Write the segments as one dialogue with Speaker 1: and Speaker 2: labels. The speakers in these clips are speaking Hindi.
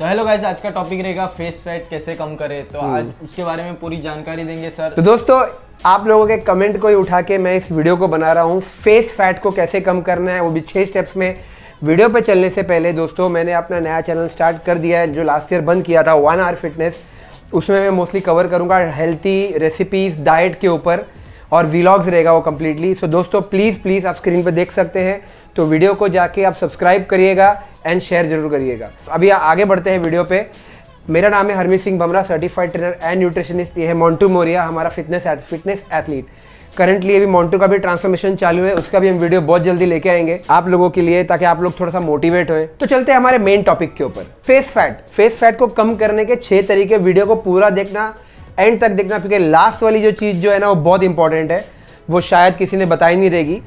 Speaker 1: तो हेलो गाइस आज का टॉपिक रहेगा फेस फैट कैसे कम करें? तो आज उसके बारे में पूरी जानकारी देंगे सर
Speaker 2: तो दोस्तों आप लोगों के कमेंट को ही उठा के मैं इस वीडियो को बना रहा हूँ। फेस फैट को कैसे कम करना है वो भी छः स्टेप्स में। वीडियो पे चलने से पहले दोस्तों मैंने अपना नया चैनल स्टार्ट कर दिया है जो लास्ट ईयर बंद किया था वन आवर फिटनेस उसमें मैं मोस्टली कवर करूँगा हेल्थी रेसिपीज़ डाइट के ऊपर। और वीलॉग्स रहेगा वो कम्प्लीटली सो so, दोस्तों प्लीज़ प्लीज़ आप स्क्रीन पर देख सकते हैं। तो वीडियो को जाके आप सब्सक्राइब करिएगा एंड शेयर ज़रूर करिएगा। अभी आगे बढ़ते हैं वीडियो पे। मेरा नाम है Harmeet Singh Bamra certified trainer and nutritionist ये है मोन्टू मोरिया हमारा फिटनेस फिटनेस एथलीट करंटली अभी मोन्टू का भी ट्रांसफॉर्मेशन चालू है उसका भी हम वीडियो बहुत जल्दी लेके आएँगे आप लोगों के लिए ताकि आप लोग थोड़ा सा मोटिवेट होए। तो चलते हैं हमारे मेन टॉपिक के ऊपर। फेस फैट फेस फैट को कम करने के छह तरीके वीडियो को पूरा देखना। एंड तक देखना, क्योंकि लास्ट वाली जो चीज़ जो है ना, वो बहुत इंपॉर्टेंट है। वो शायद किसी ने बताई नहीं रहेगी।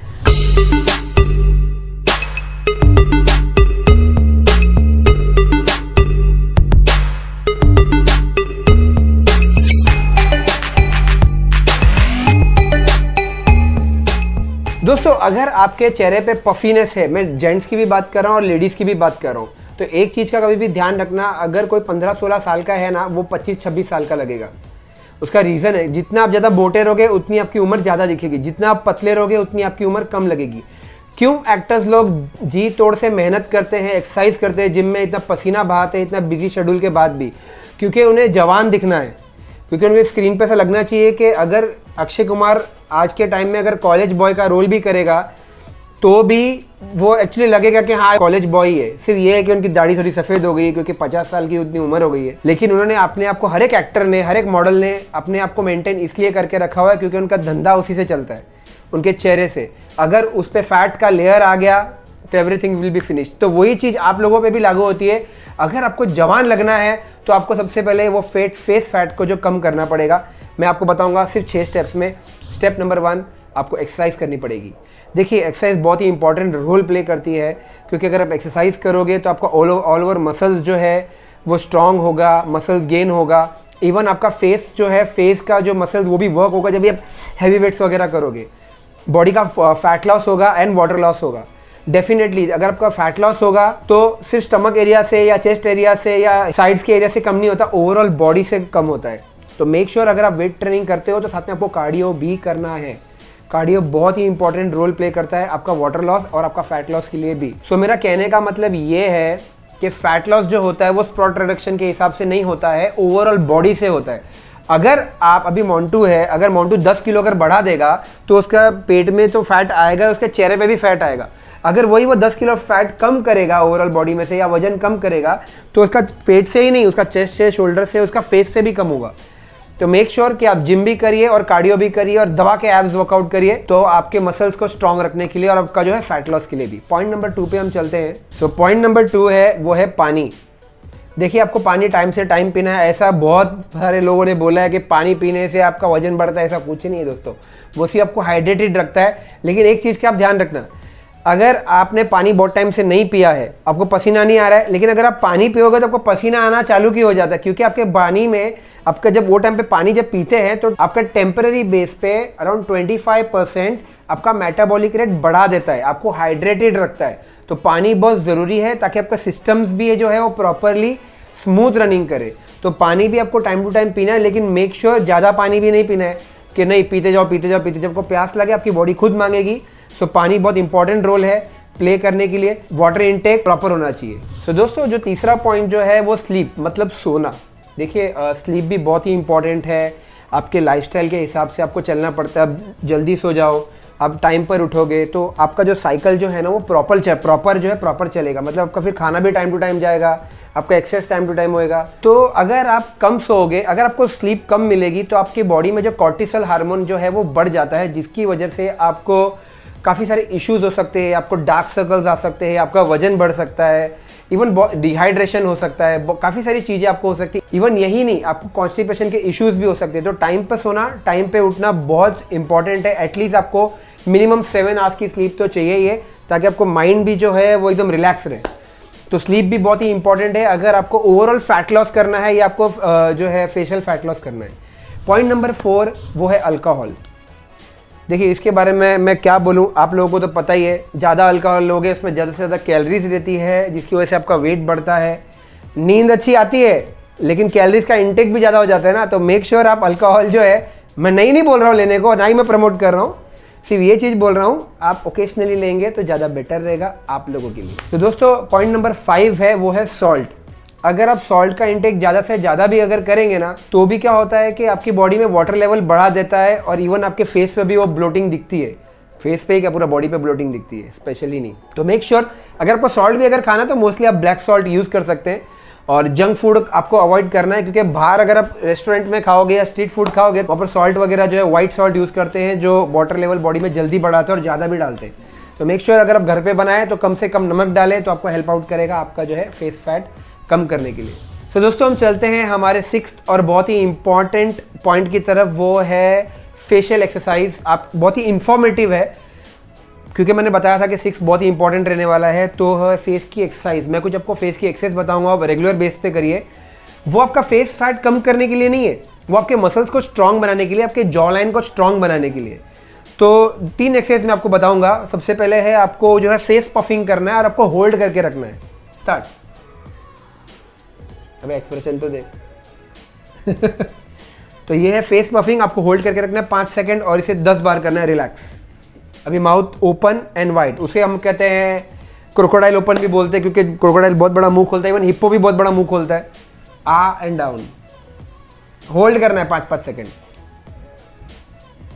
Speaker 2: दोस्तों, अगर आपके चेहरे पे पफीनेस है, मैं जेंट्स की भी बात कर रहा हूँ और लेडीज़ की भी बात कर रहा हूँ तो एक चीज़ का कभी भी ध्यान रखना, अगर कोई 15-16 साल का है ना, वो 25-26 साल का लगेगा। उसका रीज़न है, जितना आप ज़्यादा बोटे रहोगे, उतनी आपकी उम्र ज़्यादा दिखेगी। जितना आप पतले रहोगे, उतनी आपकी उम्र कम लगेगी। क्यों एक्टर्स लोग जी तोड़ से मेहनत करते हैं एक्सरसाइज करते हैं जिम में इतना पसीना बहाते हैं, इतना बिज़ी शेड्यूल के बाद भी? क्योंकि उन्हें जवान दिखना है। क्योंकि उनके स्क्रीन पर ऐसा लगना चाहिए कि अगर अक्षय कुमार आज के टाइम में अगर कॉलेज बॉय का रोल भी करेगा तो भी वो एक्चुअली लगेगा कि हाँ कॉलेज बॉय है। सिर्फ़ ये है कि उनकी दाढ़ी थोड़ी सफ़ेद हो गई है क्योंकि पचास साल की उतनी उम्र हो गई है। लेकिन उन्होंने अपने आप को, हर एक एक्टर ने, हर एक मॉडल ने अपने आप को मेंटेन इसलिए करके रखा हुआ है क्योंकि उनका धंधा उसी से चलता है, उनके चेहरे से। अगर उस पर फैट का लेयर आ गया तो एवरीथिंग विल बी फिनिश तो वही चीज़ आप लोगों पे भी लागू होती है। अगर आपको जवान लगना है तो आपको सबसे पहले वो फेट फेस फैट को जो कम करना पड़ेगा। मैं आपको बताऊँगा सिर्फ़ छः स्टेप्स में। स्टेप नंबर वन आपको एक्सरसाइज करनी पड़ेगी। देखिए एक्सरसाइज बहुत ही इंपॉर्टेंट रोल प्ले करती है, क्योंकि अगर आप एक्सरसाइज करोगे तो आपका ऑल ऑल ओवर मसल्स जो है, वो स्ट्रांग होगा मसल्स गेन होगा। इवन आपका फेस जो है फेस का जो मसल्स वो भी वर्क होगा जब भी आप हैवी वेट्स वगैरह करोगे। बॉडी का फैट लॉस होगा एंड वाटर लॉस होगा। डेफिनेटली अगर आपका फैट लॉस होगा तो सिर्फ़ स्टमक एरिया से या चेस्ट एरिया से या साइड्स के एरिया से कम नहीं होता ओवरऑल बॉडी से कम होता है। तो मेक श्योर sure अगर आप वेट ट्रेनिंग करते हो तो साथ में आपको कार्डियो भी करना है। कार्डियो बहुत ही इंपॉर्टेंट रोल प्ले करता है आपका वाटर लॉस और आपका फैट लॉस के लिए भी। सो so, मेरा कहने का मतलब ये है कि फैट लॉस जो होता है वो स्प्रॉट रिडक्शन के हिसाब से नहीं होता है ओवरऑल बॉडी से होता है। अगर आप अभी मोन्टू है अगर मोन्टू 10 किलो अगर बढ़ा देगा तो उसका पेट में तो फैट आएगा उसके चेहरे पे भी फैट आएगा। अगर वही वो 10 किलो फैट कम करेगा ओवरऑल बॉडी में से या वज़न कम करेगा तो उसका पेट से ही नहीं उसका चेस्ट से शोल्डर से उसका फेस से भी कम होगा। तो मेक श्योर sure कि आप जिम भी करिए और कार्डियो भी करिए और दवा के एब्स वर्कआउट करिए तो आपके मसल्स को स्ट्रांग रखने के लिए और आपका जो है फैट लॉस के लिए भी। पॉइंट नंबर टू पे हम चलते हैं। सो पॉइंट नंबर टू है, वो है पानी। देखिए, आपको पानी टाइम से टाइम पीना है। ऐसा बहुत सारे लोगों ने बोला है कि पानी पीने से आपका वज़न बढ़ता है, ऐसा कुछ नहीं है दोस्तों। वो सिर्फ़ आपको हाइड्रेटेड रखता है। लेकिन एक चीज़ का आप ध्यान रखना अगर आपने पानी बहुत टाइम से नहीं पिया है, आपको पसीना नहीं आ रहा है, लेकिन अगर आप पानी पियोगे तो आपको पसीना आना चालू की हो जाता है, क्योंकि आपके पानी में, आपका जब वो टाइम पे पानी जब पीते हैं तो आपका टेम्पररी बेस पे अराउंड 25 परसेंट आपका मेटाबॉलिक रेट बढ़ा देता है, आपको हाइड्रेटेड रखता है। तो पानी बहुत ज़रूरी है ताकि आपका सिस्टम्स भी जो है वो प्रॉपरली स्मूथ रनिंग करे। तो पानी भी आपको टाइम टू टाइम पीना है, लेकिन मेक श्योर sure ज़्यादा पानी भी नहीं पीना है, कि नहीं, पीते जाओ पीते जाओ पीते जाओ, आपको प्यास लगे, आपकी बॉडी खुद मांगेगी। सो पानी बहुत इंपॉर्टेंट रोल है प्ले करने के लिए. वाटर इनटेक प्रॉपर होना चाहिए. सो so, दोस्तों जो तीसरा पॉइंट जो है वो स्लीप मतलब सोना. देखिए स्लीप भी बहुत ही इंपॉर्टेंट है. आपके लाइफस्टाइल के हिसाब से आपको चलना पड़ता है. जल्दी सो जाओ. आप टाइम पर उठोगे तो आपका जो साइकिल जो है ना वो प्रॉपर प्रॉपर जो है प्रॉपर चलेगा. मतलब आपका फिर खाना भी टाइम टू टाइम जाएगा. आपका एक्सरसाइज टाइम टू टाइम होएगा. तो अगर आप कम सोओगे अगर आपको स्लीप कम मिलेगी तो आपकी बॉडी में जो कॉर्टिसल हार्मोन जो है वो बढ़ जाता है जिसकी वजह से आपको काफ़ी सारे इश्यूज़ हो सकते हैं, आपको डार्क सर्कल्स आ सकते हैं, आपका वज़न बढ़ सकता है इवन डिहाइड्रेशन हो सकता है काफ़ी सारी चीज़ें आपको हो सकती है। इवन यही नहीं, आपको कॉन्स्टिपेशन के इश्यूज़ भी हो सकते हैं। तो टाइम पर सोना टाइम पे उठना बहुत इंपॉर्टेंट है। एटलीस्ट आपको मिनिमम सेवन आवर्स की स्लीप तो चाहिए ही है, ताकि आपको माइंड भी जो है वो एकदम रिलैक्स रहे। तो स्लीप भी बहुत ही इंपॉर्टेंट है। अगर आपको ओवरऑल फैट लॉस करना है या आपको जो है फेशियल फैट लॉस करना है। पॉइंट नंबर फोर वो है अल्कोहल देखिए, इसके बारे में मैं क्या बोलूँ, आप लोगों को तो पता ही है, ज़्यादा अल्कोहल लोगे उसमें ज़्यादा से ज़्यादा कैलरीज रहती है, जिसकी वजह से आपका वेट बढ़ता है। नींद अच्छी आती है, लेकिन कैलोरीज का इंटेक भी ज़्यादा हो जाता है ना तो मेक श्योर sure आप अल्कोहल जो है, मैं नहीं नहीं बोल रहा हूँ लेने को, ना ही मैं प्रमोट कर रहा हूँ, सिर्फ़ ये चीज़ बोल रहा हूँ, आप ओकेशनली लेंगे तो ज़्यादा बेटर रहेगा आप लोगों के लिए। तो दोस्तों पॉइंट नंबर फाइव है, वो है सॉल्ट अगर आप सॉल्ट का इंटेक ज़्यादा से ज़्यादा भी अगर करेंगे ना तो भी क्या होता है कि आपकी बॉडी में वाटर लेवल बढ़ा देता है और इवन आपके फेस पे भी वो ब्लोटिंग दिखती है। फेस पे ही क्या पूरा बॉडी पे ब्लोटिंग दिखती है स्पेशली नहीं। तो मेक श्योर sure, अगर आपको सॉल्ट भी अगर खाना तो मोस्टली आप ब्लैक सॉल्ट यूज़ कर सकते हैं। और जंक फ़ूड आपको अवॉइड करना है क्योंकि बाहर अगर आप रेस्टोरेंट में खाओगे या स्ट्रीट फ़ूड खाओगे वहाँ पर सॉल्ट वगैरह जो है व्हाइट सॉल्ट यूज़ करते हैं जो वाटर लेवल बॉडी में जल्दी बढ़ाते हैं और ज़्यादा भी डालते हैं। तो मेक श्योर sure, अगर आप घर पे बनाएँ तो कम से कम नमक डालें तो आपको हेल्प आउट करेगा आपका जो है फेस फैट कम करने के लिए। तो दोस्तों, हम चलते हैं हमारे सिक्स और बहुत ही इंपॉर्टेंट पॉइंट की तरफ़। वो है फेशियल एक्सरसाइज आप, बहुत ही इंफॉर्मेटिव है, क्योंकि मैंने बताया था कि सिक्स बहुत ही इंपॉर्टेंट रहने वाला है तो है फेस की एक्सरसाइज मैं कुछ आपको फेस की एक्सरसाइज बताऊँगा, आप रेगुलर बेस पे करिए। वो आपका फेस फैट कम करने के लिए नहीं है, वो आपके मसल्स को स्ट्रांग बनाने के लिए, आपके जॉ लाइन को स्ट्रांग बनाने के लिए। तो तीन एक्सरसाइज मैं आपको बताऊँगा। सबसे पहले है आपको जो है फेस पफिंग करना है और आपको होल्ड करके रखना है। स्टार्ट अबे एक्सप्रेशन तो दे। तो ये है फेस पफिंग आपको होल्ड करके रखना है पाँच सेकेंड और इसे दस बार करना है रिलैक्स अभी माउथ ओपन एंड वाइड उसे हम कहते हैं क्रोकोडाइल ओपन भी बोलते हैं, क्योंकि क्रोकोडाइल बहुत बड़ा मुँह खोलता है इवन हिप्पो भी बहुत बड़ा मुँह खोलता है। आ एंड डाउन होल्ड करना है पाँच पाँच सेकेंड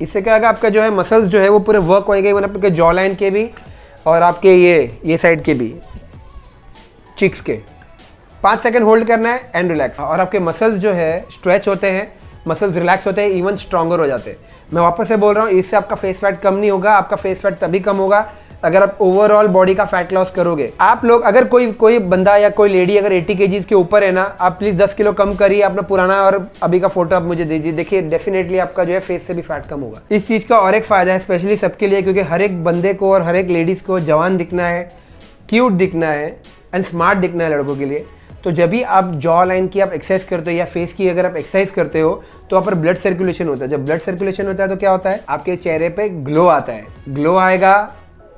Speaker 2: इससे क्या होगा, आपका जो है मसल्स जो है वो पूरे वर्क होएँगे इवन आपके जॉ लाइन के भी और आपके ये ये साइड के भी चिक्स के। पाँच सेकंड होल्ड करना है एंड रिलैक्स और आपके मसल्स जो है स्ट्रेच होते हैं मसल्स रिलैक्स होते हैं इवन स्ट्रॉन्गर हो जाते हैं. मैं वापस से बोल रहा हूँ, इससे आपका फेस फैट कम नहीं होगा, आपका फेस फैट तभी कम होगा अगर आप ओवरऑल बॉडी का फैट लॉस करोगे. आप लोग, अगर कोई कोई बंदा या कोई लेडी अगर 80 के के ऊपर है ना, आप प्लीज़ 10 किलो कम करिए, अपना पुराना और अभी का फ़ोटो आप मुझे दीजिए. देखिए डेफिनेटली आपका जो है फेस से भी फैट कम होगा. इस चीज़ का और एक फ़ायदा है स्पेशली सबके लिए, क्योंकि हर एक बंदे को और हर एक लेडीज़ को जवान दिखना है क्यूट दिखना है एंड स्मार्ट दिखना है लड़कों के लिए. तो जब भी आप जॉ लाइन की आप एक्सरसाइज करते हो या फेस की अगर आप एक्सरसाइज करते हो तो वहाँ पर ब्लड सर्कुलेशन होता है। जब ब्लड सर्कुलेशन होता है तो क्या होता है? आपके चेहरे पे ग्लो आता है। ग्लो आएगा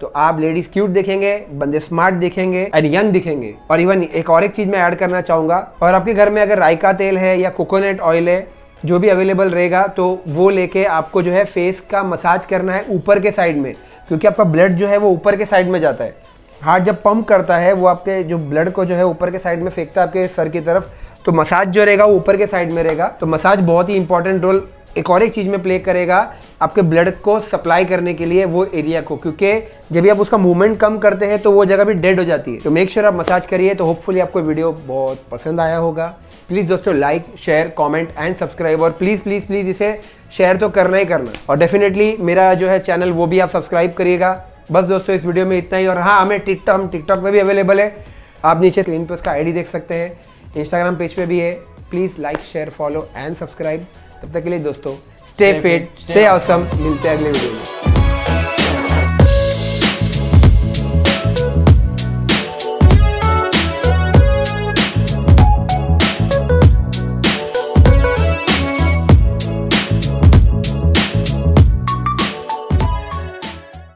Speaker 2: तो आप लेडीज़ क्यूट देखेंगे, बंदे स्मार्ट दिखेंगे एंड यंग दिखेंगे। और इवन एक और एक चीज़ मैं ऐड करना चाहूँगा, और आपके घर में अगर रायका तेल है या कोकोनट ऑयल है, जो भी अवेलेबल रहेगा तो वो लेके आपको जो है फेस का मसाज करना है ऊपर के साइड में, क्योंकि आपका ब्लड जो है वो ऊपर के साइड में जाता है। हार्ट जब पंप करता है, वो आपके जो ब्लड को जो है ऊपर के साइड में फेंकता है आपके सर की तरफ़ तो मसाज जो रहेगा वो ऊपर के साइड में रहेगा। तो मसाज बहुत ही इंपॉर्टेंट रोल एक और एक चीज़ में प्ले करेगा आपके ब्लड को सप्लाई करने के लिए वो एरिया को। क्योंकि जब भी आप उसका मूवमेंट कम करते हैं तो वो जगह भी डेड हो जाती है। तो मेक श्योर sure आप मसाज करिए तो होपफुली आपको वीडियो बहुत पसंद आया होगा। प्लीज़ दोस्तों like share comment and subscribe और प्लीज़ प्लीज़ प्लीज़ इसे शेयर तो करना ही करना। और डेफिनेटली मेरा जो है चैनल वो भी आप सब्सक्राइब करिएगा। बस दोस्तों इस वीडियो में इतना ही। और हाँ हमें टिकटॉक हम टिकटॉक में भी अवेलेबल है। आप नीचे स्क्रीन पर उसका आईडी देख सकते हैं। इंस्टाग्राम पेज पर भी है। Please like share follow and subscribe तब तक के लिए दोस्तों स्टे फिट स्टे ऑसम मिलते हैं अगले वीडियो में।